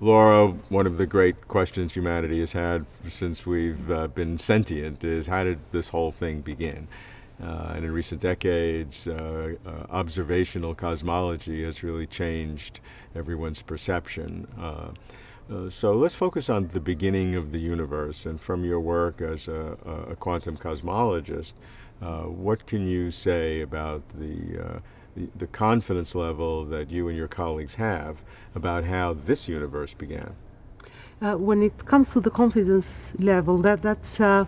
Laura, one of the great questions humanity has had since we've uh, been sentient is how did this whole thing begin? Uh, and in recent decades, uh, uh observational cosmology has really changed everyone's perception. Uh, uh, so let's focus on the beginning of the universe. And from your work as a, a quantum cosmologist, what can you say about the the, confidence level that you and your colleagues have about how this universe began? Uh, when it comes to the confidence level, that that's uh,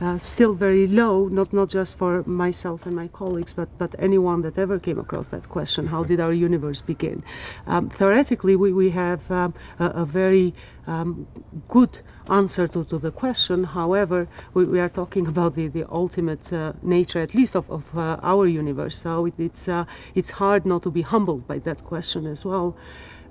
uh, still very low, not, not just for myself and my colleagues, but, but anyone that ever came across that question how did our universe begin? Um, theoretically, we, we have um, a, a, very um, good answer to, to the question. However, we, we are talking about the, the ultimate uh, nature, at least of, of uh, our universe. So it, it's, uh, it's hard not to be humbled by that question as well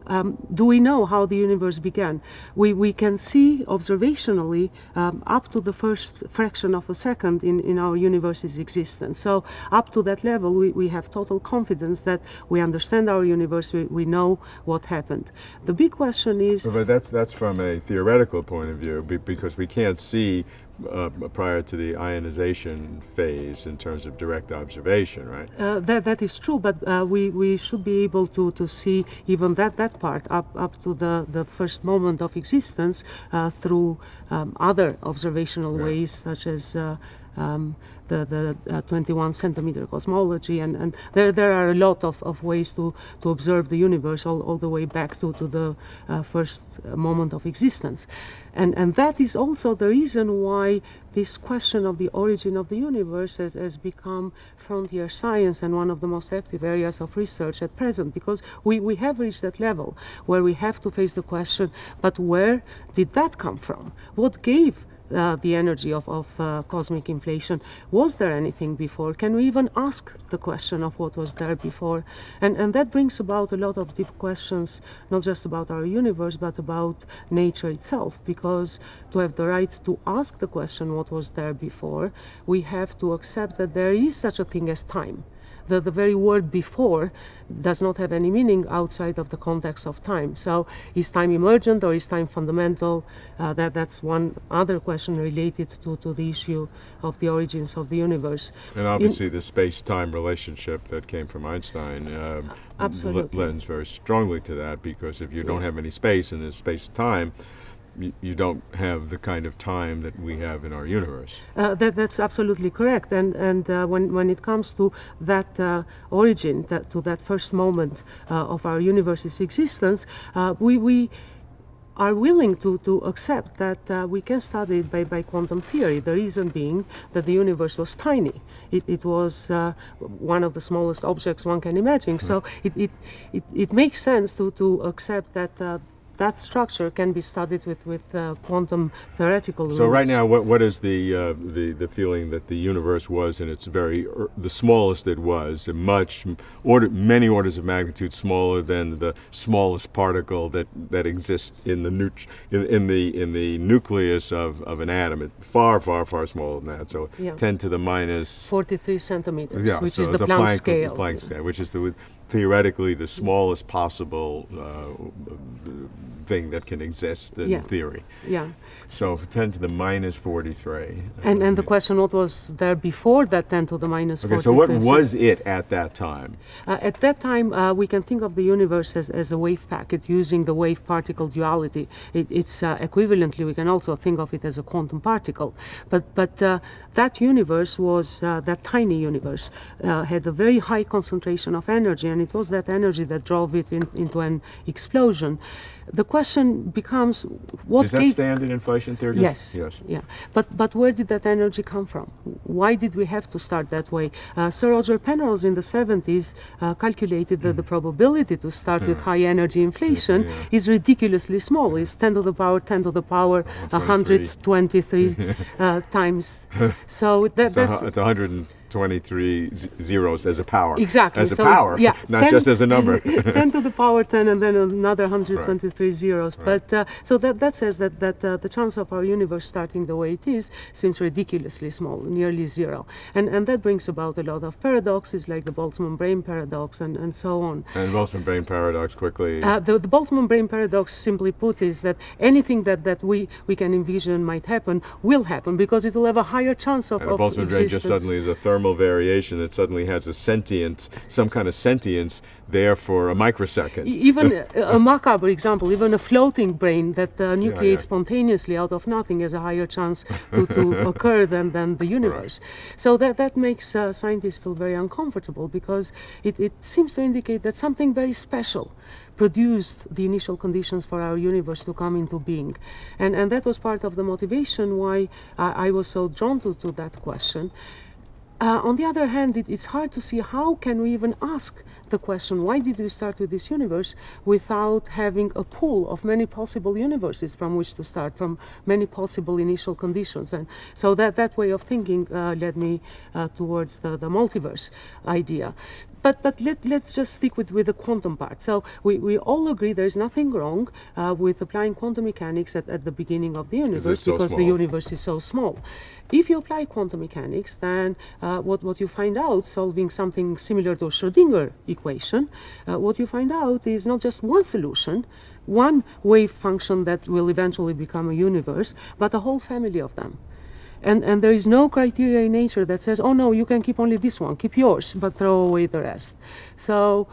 um, do we know how the universe began? We, we can see observationally um, up to the first fraction of a second in, in our universe's existence. So up to that level, we, we have total confidence that we understand our universe, we, we know what happened. The big question is... But that's, that's from a theoretical point of view, because we can't see uh, prior to the ionization phase in terms of direct observation, right? Uh, that, that is true, but uh, we, we should be able to, to see even that, that part up, up to the, the first moment of existence uh, through um, other observational right. ways, such as uh, um, the, the uh, 21 centimeter cosmology, and, and there, there are a lot of, of ways to, to observe the universe all, all the way back to, to the uh, first moment of existence. And, and that is also the reason why this question of the origin of the universe has, has become frontier science and one of the most active areas of research at present, because we, we have reached that level where we have to face the question, but where did that come from? What gave uh, the energy of, of uh, cosmic inflation. Was there anything before? Can we even ask the question of what was there before? And, and that brings about a lot of deep questions, not just about our universe, but about nature itself. Because to have the right to ask the question what was there before, we have to accept that there is such a thing as time the, the very word before does not have any meaning outside of the context of time. So is time emergent or is time fundamental? Uh, that, that's one other question related to, to the issue of the origins of the universe. And obviously In, the space-time relationship that came from Einstein um, lends very strongly to that because if you don't have any space and there's space-time, you, don't have the kind of time that we have in our universe. Uh, that, that's absolutely correct. And, and uh, when, when it comes to that uh, origin, that, to that first moment uh, of our universe's existence, uh, we, we are willing to, to accept that uh, we can study it by, by quantum theory. The reason being that the universe was tiny. It, it was uh, one of the smallest objects one can imagine. So it, it, it, it makes sense to, to accept that uh, that structure can be studied with, with uh, quantum theoretical rules. So right now, what, what is the, uh, the, the feeling that the universe was in its very, er, the smallest it was, much, order, many orders of magnitude smaller than the smallest particle that, that exists in the, nu- in, in, the, in the nucleus of, of an atom. It's far, far, far smaller than that. So yeah. 10 to the minus... 43 centimeters, yeah, which so is the Planck, Planck scale. Planck scale, which is the, theoretically the smallest possible uh, thing that can exist in yeah. theory. Yeah. So 10 to the minus 43. And, and the question, what was there before that 10 to the minus okay, 43? So what was it at that time? Uh, at that time, uh, we can think of the universe as, as a wave packet using the wave-particle duality. It, it's uh, equivalently, we can also think of it as a quantum particle. But, but uh, that universe was, uh, that tiny universe, uh, had a very high concentration of energy, and it was that energy that drove it in, into an explosion the question becomes what is that standard inflation theory? Yes. Yes. Yeah. But but where did that energy come from? Why did we have to start that way? Uh, Sir Roger Penrose in the 70s uh, calculated that mm. the probability to start with high energy inflation yeah. is ridiculously small. It's 10 to the power 10 to the power 123 uh, times. So that, it's that's a, it's 100. 23 z- zeros as a power. Exactly. As a so, power, yeah, not 10 just as a number. 10 to the power 10 and then another 123 zeros. But uh, so that, that says that, that uh, the chance of our universe starting the way it is seems ridiculously small, nearly zero. And, and that brings about a lot of paradoxes like the Boltzmann brain paradox and, and so on. and Boltzmann brain paradox quickly. Uh, the, the Boltzmann brain paradox, simply put, is that anything that, that we, we can envision might happen will happen because it will have a higher chance of, and a of Boltzmann brain just suddenly is a thermal variation that suddenly has a sentience, some kind of sentience there for a microsecond. Even a, a macabre example, even a floating brain that uh, nucleates yeah. spontaneously out of nothing has a higher chance to, to occur than, than the universe. So that, that makes uh, scientists feel very uncomfortable because it, it seems to indicate that something very special produced the initial conditions for our universe to come into being. And, and that was part of the motivation why I, I was so drawn to, to that question. Uh, on the other hand, it, it's hard to see how can we even ask the question, why did we start with this universe without having a pool of many possible universes from which to start, from many possible initial conditions? And so that, that way of thinking uh, led me uh, towards the, the multiverse idea. But, but let, let's just stick with, with the quantum part. So we, we all agree there's nothing wrong uh, with applying quantum mechanics at, at the beginning of the universe so because the universe is so small. If you apply quantum mechanics, then uh, what, what you find out, solving something similar to a Schrodinger equation, uh, what you find out is not just one solution, one wave function that will eventually become a universe, but a whole family of them. And, and there is no criteria in nature that says, oh no, you can keep only this one, keep yours, but throw away the rest. So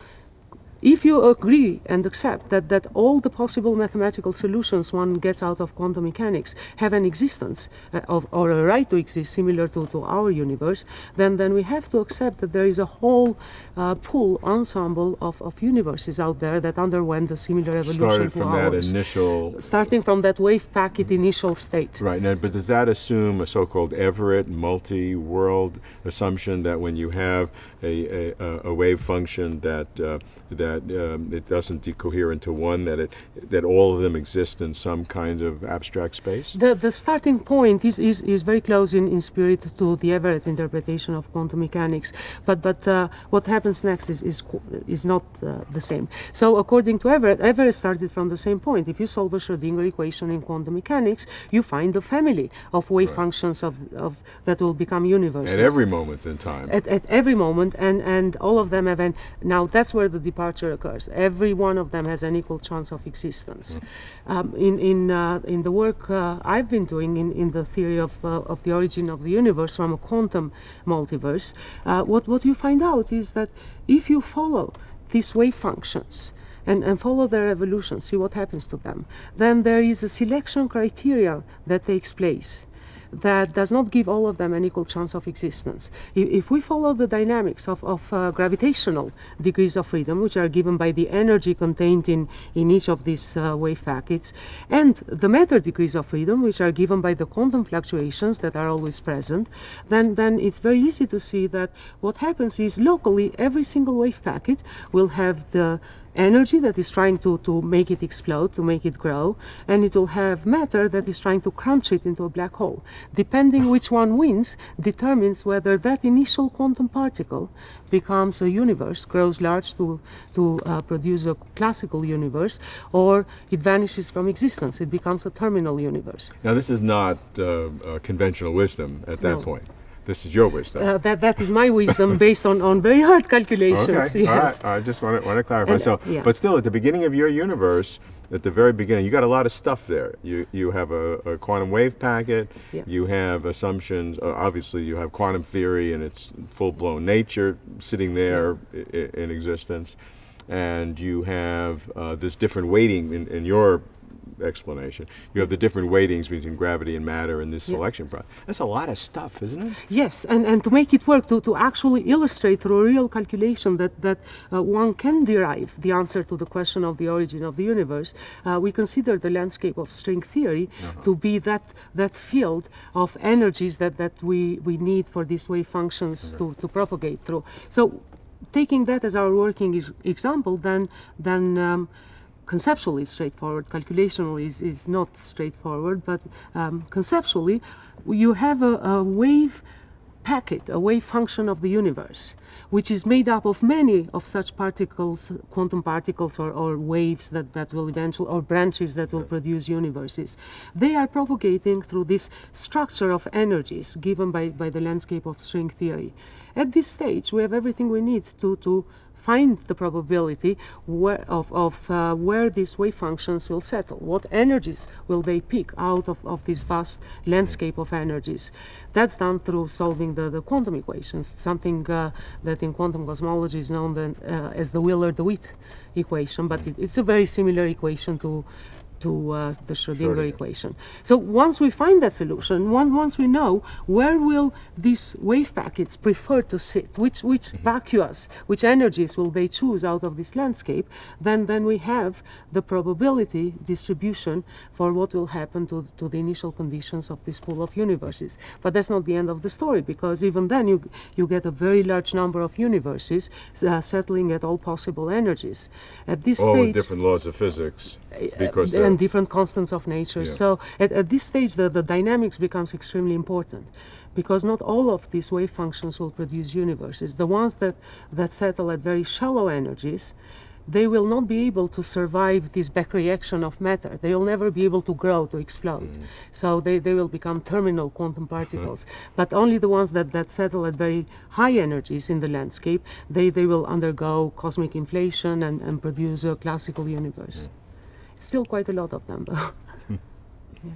if you agree and accept that, that all the possible mathematical solutions one gets out of quantum mechanics have an existence uh, of, or a right to exist similar to, to our universe, then, then we have to accept that there is a whole uh, pool, ensemble of, of universes out there that underwent a similar evolution Started to from that ours. initial Starting from that wave packet initial state. Right, now, but does that assume a so-called Everett multi-world assumption that when you have a, a, a wave function that uh, that um, it doesn't decohere into one, that it that all of them exist in some kind of abstract space? The, the starting point is, is, is very close in, in spirit to the Everett interpretation of quantum mechanics, but, but uh, what happens next is, is, is not uh, the same. So, according to Everett, Everett started from the same point. If you solve a Schrodinger equation in quantum mechanics, you find a family of wave functions of, of, that will become universes At every moment in time. at, at every moment and, and all of them have an now that's where the departure occurs. Every one of them has an equal chance of existence. Um, in, in, uh, in the work uh, I've been doing in, in the theory of, uh, of the origin of the universe from a quantum multiverse uh, what, what you find out is that if you follow these wave functions and, and follow their evolution, see what happens to them, then there is a selection criteria that takes place that does not give all of them an equal chance of existence. If, we follow the dynamics of, of uh, gravitational degrees of freedom, which are given by the energy contained in, in each of these uh, wave packets, and the matter degrees of freedom, which are given by the quantum fluctuations that are always present, then, then it's very easy to see that what happens is locally every single wave packet will have the energy that is trying to, to make it explode, to make it grow, and it will have matter that is trying to crunch it into a black hole. Depending which one wins determines whether that initial quantum particle becomes a universe, grows large to, to uh, produce a classical universe, or it vanishes from existence, it becomes a terminal universe. Now, this is not uh, uh, conventional wisdom at that No. point. This is your wisdom. Uh, that, that is my wisdom based on, on very hard calculations. Okay, Yes. all right. I just want to, want to clarify. And, so, uh, yeah. but still, at the beginning of your universe, at the very beginning, you got a lot of stuff there. You you have a, a quantum wave packet. Yeah. You have assumptions. Uh, obviously, you have quantum theory and its full blown nature sitting there i- in existence, and you have uh, this different weighting in, in your explanation. You have the different weightings between gravity and matter in this Yeah. selection process. That's a lot of stuff, isn't it? Yes, and, and to make it work, to, to actually illustrate through a real calculation that, that uh, one can derive the answer to the question of the origin of the universe, uh, we consider the landscape of string theory to be that, that field of energies that, that we, we need for these wave functions to, to propagate through. So taking that as our working is, example, then, then um, conceptually straightforward. Calculationally is, is not straightforward, but um, conceptually, you have a, a wave packet, a wave function of the universe, which is made up of many of such particles, quantum particles or, or waves that, that will eventually, or branches that will produce universes. They are propagating through this structure of energies given by, by the landscape of string theory. At this stage, we have everything we need to, to find the probability where, of, of uh, where these wave functions will settle. What energies will they pick out of, of this vast landscape of energies? That's done through solving the, the quantum equations, something uh, that in quantum cosmology is known uh, as the Wheeler-DeWitt equation, but it, it's a very similar equation to to uh, the Schrodinger equation. So once we find that solution, one, once we know where will these wave packets prefer to sit, which, which vacua, which energies will they choose out of this landscape, then, then we have the probability distribution for what will happen to, to the initial conditions of this pool of universes. But that's not the end of the story because even then you, you get a very large number of universes uh, settling at all possible energies. At this All stage, different laws of physics. Because and different constants of nature. Yeah. So at, at this stage, the, the dynamics becomes extremely important because not all of these wave functions will produce universes. The ones that, that settle at very shallow energies, they will not be able to survive this back reaction of matter. They will never be able to grow, to explode. Mm. So they, they will become terminal quantum particles. Uh-huh. But only the ones that, that settle at very high energies in the landscape, they, they will undergo cosmic inflation and, and produce a classical universe. Mm. Still quite a lot of them, though. Hmm. yeah.